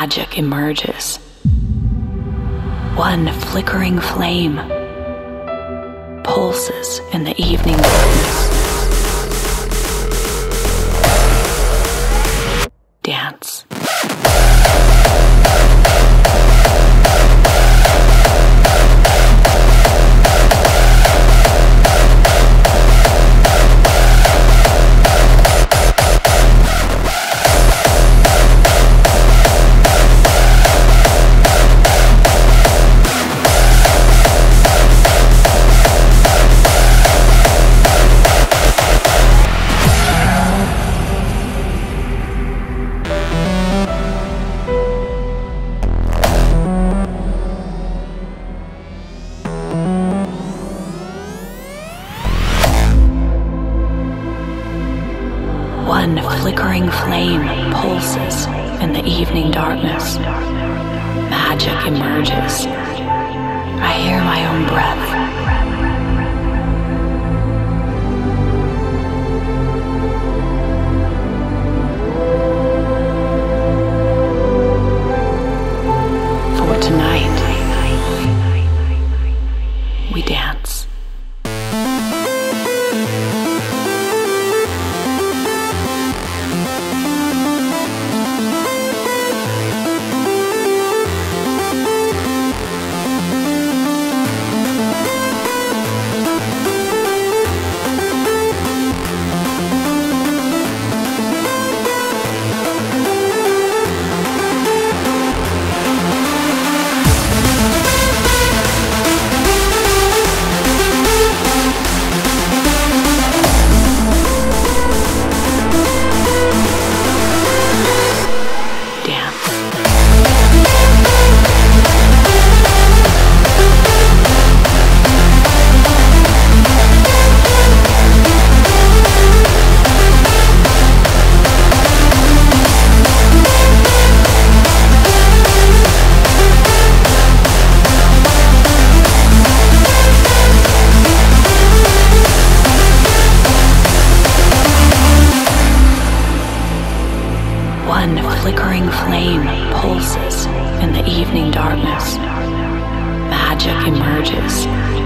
magic emerges. One flickering flame pulses in the evening darkness. One flickering flame pulses in the evening darkness. Magic emerges. I hear my own breath. One flickering flame pulses in the evening darkness. Magic emerges.